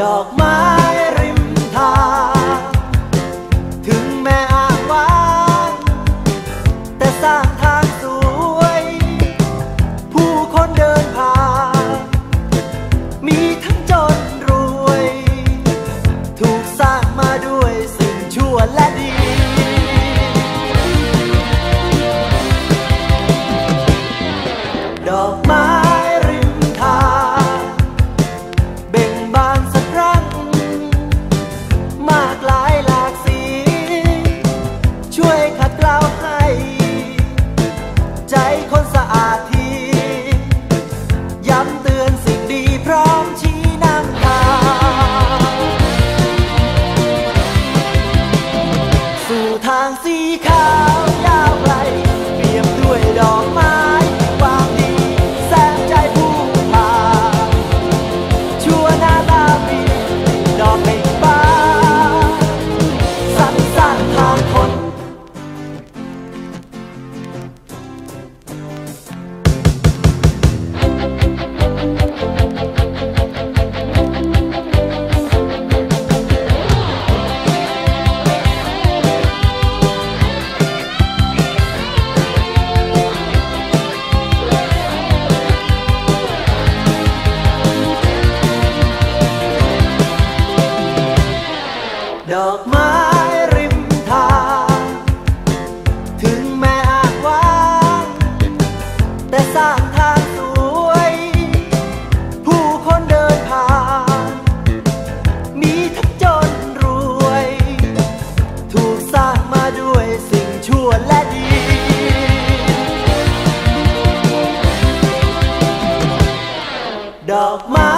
ดอกไม้ อกไม้ริมทาง ถึงแม้อากวาง แต่สร้างทางสวย ผู้คนเดินผ่าน มีทั้งจนรวย ถูกสร้างมาด้วยสิ่งชั่วและดีดอกไม้